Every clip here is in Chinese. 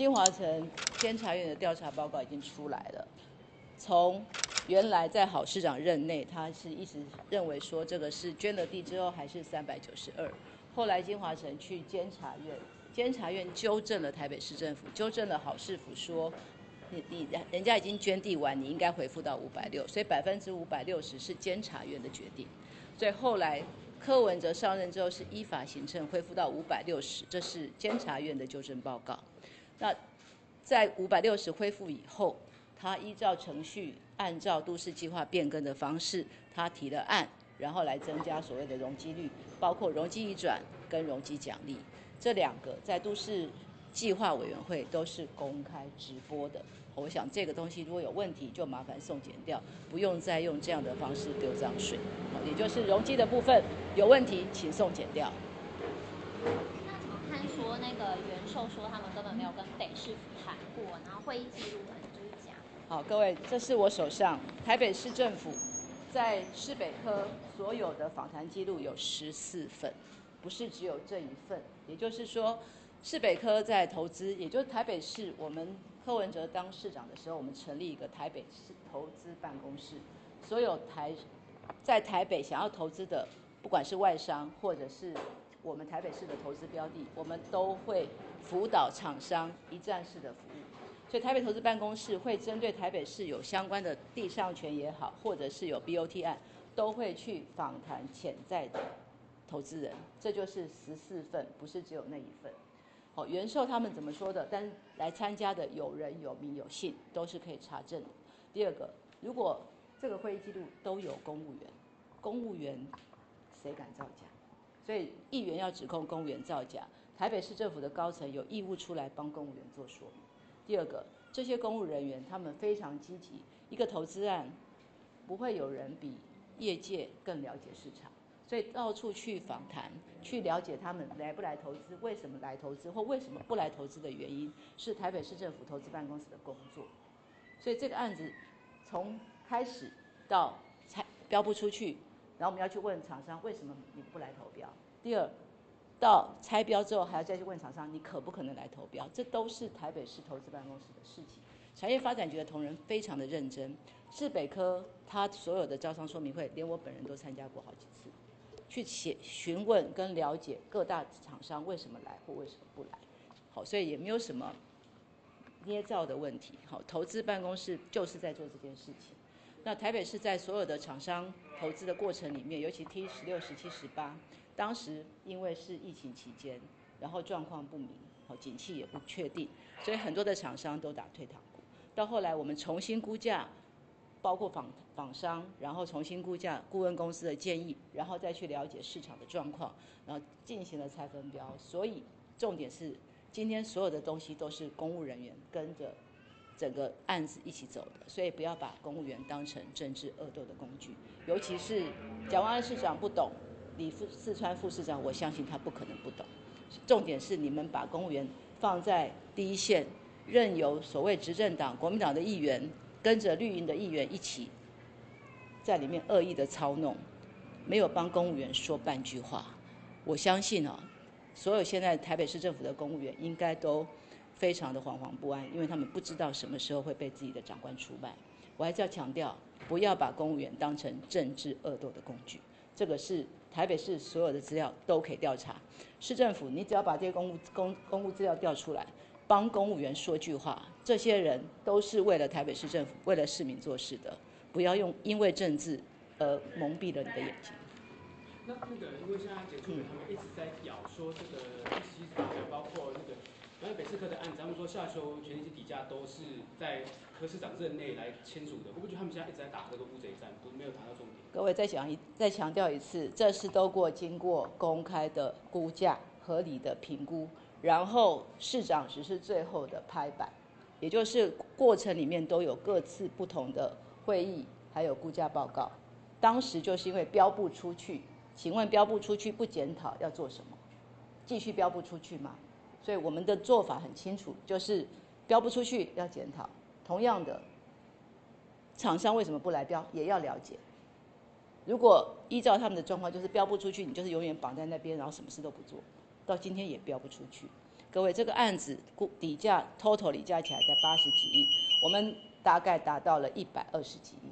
金华城监察院的调查报告已经出来了。从原来在郝市长任内，他是一直认为说这个是捐了地之后还是三百九十二。后来金华城去监察院，监察院纠正了台北市政府，纠正了郝市府说，你你人家已经捐地完，你应该回复到五百六，所以百分之五百六十是监察院的决定。所以后来柯文哲上任之后是依法行政恢复到五百六十，这是监察院的纠正报告。那在五百六十恢复以后，他依照程序，按照都市计划变更的方式，他提了案，然后来增加所谓的容积率，包括容积移转跟容积奖励这两个，在都市计划委员会都是公开直播的。我想这个东西如果有问题，就麻烦送检掉，不用再用这样的方式丢脏水。也就是容积的部分有问题，请送检掉。那个元寿说他们根本没有跟北市府谈过，然后会议记录可能就是假？好，各位，这是我手上台北市政府在市北科所有的访谈记录有十四份，不是只有这一份。也就是说，市北科在投资，也就是台北市我们。柯文哲当市长的时候，我们成立一个台北市投资办公室，所有台在台北想要投资的，不管是外商或者是我们台北市的投资标的，我们都会辅导厂商一站式的服务。所以台北投资办公室会针对台北市有相关的地上权也好，或者是有 BOT 案，都会去访谈潜在的投资人。这就是十四份，不是只有那一份。好，元寿他们怎么说的？但来参加的有人有名有姓，都是可以查证。第二个，如果这个会议记录都有公务员，公务员谁敢造假？所以议员要指控公务员造假，台北市政府的高层有义务出来帮公务员做说明。第二个，这些公务人员他们非常积极，一个投资案不会有人比业界更了解市场。所以到处去访谈，去了解他们来不来投资，为什么来投资，或为什么不来投资的原因，是台北市政府投资办公室的工作。所以这个案子从开始到才标不出去，然后我们要去问厂商为什么你不来投标。第二，到拆标之后还要再去问厂商你可不可能来投标，这都是台北市投资办公室的事情。产业发展局的同仁非常的认真，市北科他所有的招商说明会，连我本人都参加过好几次。去写询问跟了解各大厂商为什么来或为什么不来，好，所以也没有什么捏造的问题。好，投资办公室就是在做这件事情。那台北市在所有的厂商投资的过程里面，尤其 T 十六、十七、十八，当时因为是疫情期间，然后状况不明，好，景气也不确定，所以很多的厂商都打退堂鼓。到后来我们重新估价。包括访访商，然后重新估价顾问公司的建议，然后再去了解市场的状况，然后进行了拆分标。所以重点是，今天所有的东西都是公务人员跟着整个案子一起走的，所以不要把公务员当成政治恶斗的工具。尤其是蒋万安市长不懂，李副四川副市长，我相信他不可能不懂。重点是你们把公务员放在第一线，任由所谓执政党国民党的议员。跟着绿营的议员一起在里面恶意的操弄，没有帮公务员说半句话。我相信啊，所有现在台北市政府的公务员应该都非常的惶惶不安，因为他们不知道什么时候会被自己的长官出卖。我还是要强调，不要把公务员当成政治恶斗的工具。这个是台北市所有的资料都可以调查，市政府你只要把这些公务公公务资料调出来。帮公务员说句话，这些人都是为了台北市政府、为了市民做事的，不要用因为政治而蒙蔽了你的眼睛。那那个，因为现在解处员他们一直在咬说，这个第七条包括那个台北市科的案子，他们说下修权利金底价都是在柯市长任内来签署的，我不觉得他们现在一直在打这个乌贼战，不没有谈到重点？各位再讲一再强调一次，这是都过经过公开的估价、合理的评估。然后市长只是最后的拍板，也就是过程里面都有各自不同的会议，还有估价报告。当时就是因为标不出去，请问标不出去不检讨要做什么？继续标不出去吗？所以我们的做法很清楚，就是标不出去要检讨。同样的，厂商为什么不来标也要了解。如果依照他们的状况，就是标不出去，你就是永远绑在那边，然后什么事都不做。到今天也标不出去，各位，这个案子估底价 total 里加起来在八十几亿，我们大概达到了一百二十几亿，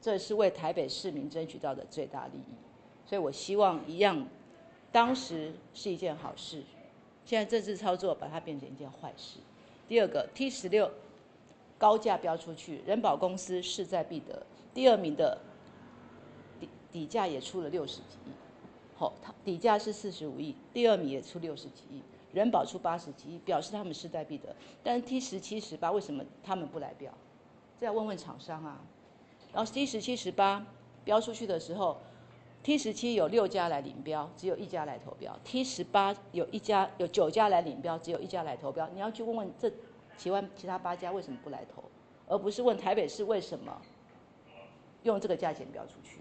这是为台北市民争取到的最大利益。所以我希望一样，当时是一件好事，现在政治操作把它变成一件坏事。第二个 T 十六高价标出去，人保公司势在必得，第二名的底底价也出了六十几亿，好，它底价是四十五亿，第二名也出六十几亿，人保出八十几亿，表示他们势在必得。但是 T 十七、十八为什么他们不来标？这要问问厂商啊。然后 T 十七、十八标出去的时候，T 十七有六家来领标，只有一家来投标；T 十八有一家有九家来领标，只有一家来投标。你要去问问这其他其他八家为什么不来投，而不是问台北市为什么用这个价钱标出去。